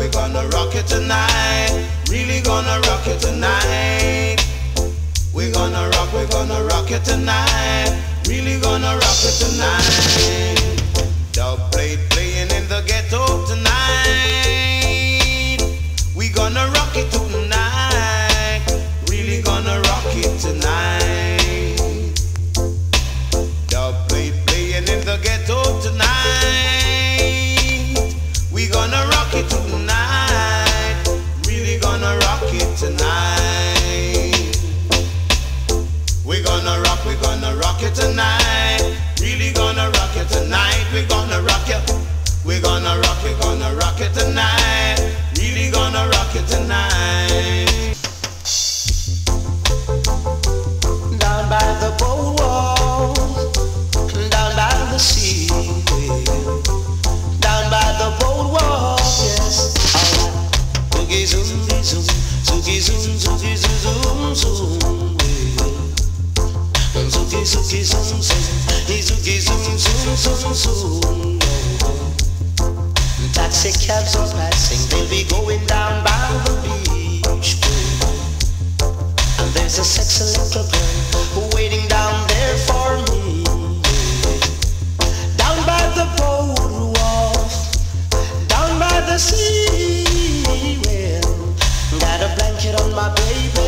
we gonna rock it tonight. Really gonna rock it tonight. We gonna rock, we gonna rock it tonight. Really gonna rock it tonight. Dub plate playing in the ghetto tonight. We gonna rock it tonight. Really gonna rock it tonight. Dub plate playing in the ghetto zoom, zoogie zoom, zoogie zoom, zoom, zoom, zoogie zoogie zoom, zoogie zoom, zoom, zoom, zoom. Taxi cabs are passing, they'll be going down by the beach. And there's a sexy little girl waiting down there for me. Down by the down by the sea it on my baby.